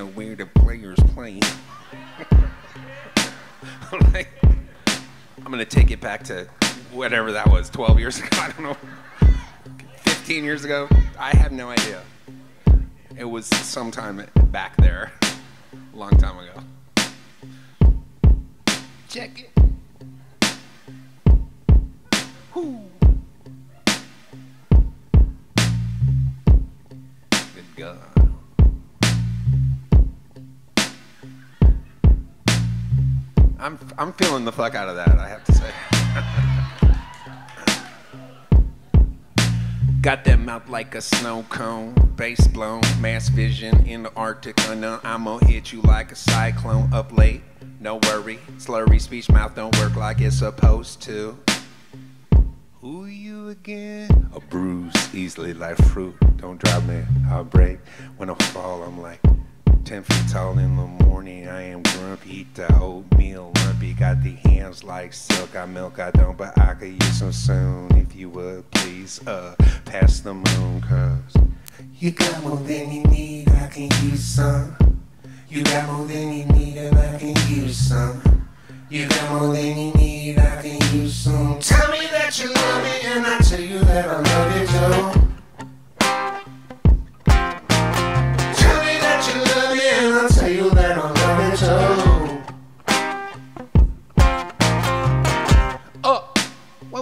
know where the players play. like, I'm gonna take it back to whatever that was, 12 years ago. I don't know, 15 years ago. I have no idea. It was sometime back there, a long time ago. Check it. Whoo. Good God. I'm I'm feeling the fuck out of that. I have to say. Got that mouth like a snow cone, bass blown, mass vision in the Arctic. I'ma hit you like a cyclone up late. No worry, slurry speech mouth don't work like it's supposed to. Who you again? A bruise, easily like fruit. Don't drop me, I'll break. When I fall, I'm like 10 feet tall in the morning. I am grumpy, eat the oatmeal lumpy. Got the hands like silk, I milk, I don't, but I could use some soon. If you would please, uh, pass the moon, cause you got more than you need, I can use some. You got more than you need, and I can use some. You got more than you need, I can use some. Tell me that you love me, and I tell you that I love you too.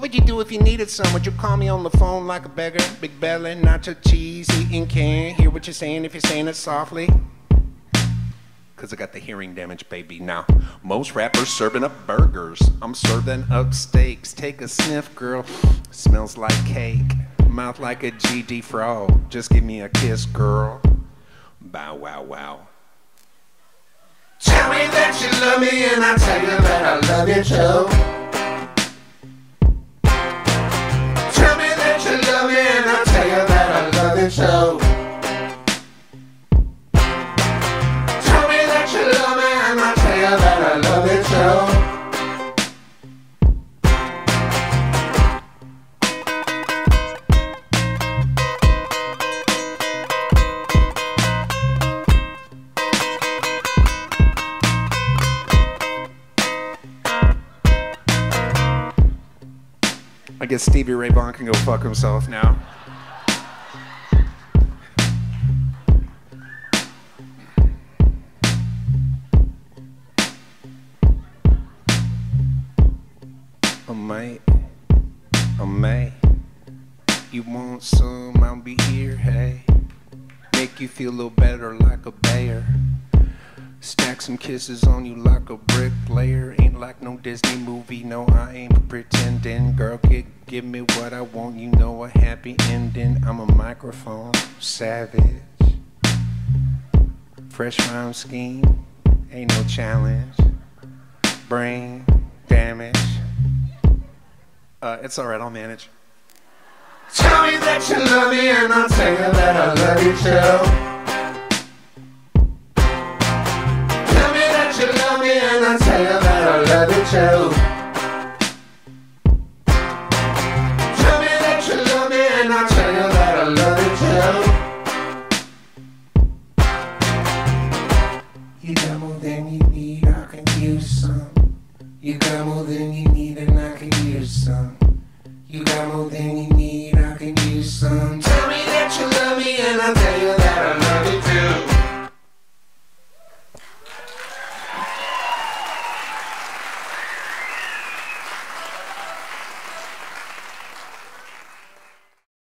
What would you do if you needed some? Would you call me on the phone like a beggar? Big belly, not nacho cheese, eating can. Hear what you're saying if you're saying it softly. Cause I got the hearing damage, baby. Now, most rappers serving up burgers. I'm serving up steaks. Take a sniff, girl. Smells like cake. Mouth like a GD frog. Just give me a kiss, girl. Bow wow wow. Tell me that you love me, and I tell you that I love you too. I guess Stevie Ray Vaughan can go fuck himself now. May. You want some? I'll be here, hey. Make you feel a little better like a bear. Stack some kisses on you like a bricklayer. Ain't like no Disney movie, no, I ain't pretending. Girl, give, give me what I want, you know a happy ending. I'm a microphone savage. Fresh rhyme scheme, ain't no challenge. Brain damage. Uh, it's alright, I'll manage. Tell me that you love me, and I'll tell you that I love you too. Tell me that you love me and I tell you that I love you too. Tell me that you love me and I tell you that I love you too. You got more than you need, I can. You got more than you need and I can use some. You got more than you need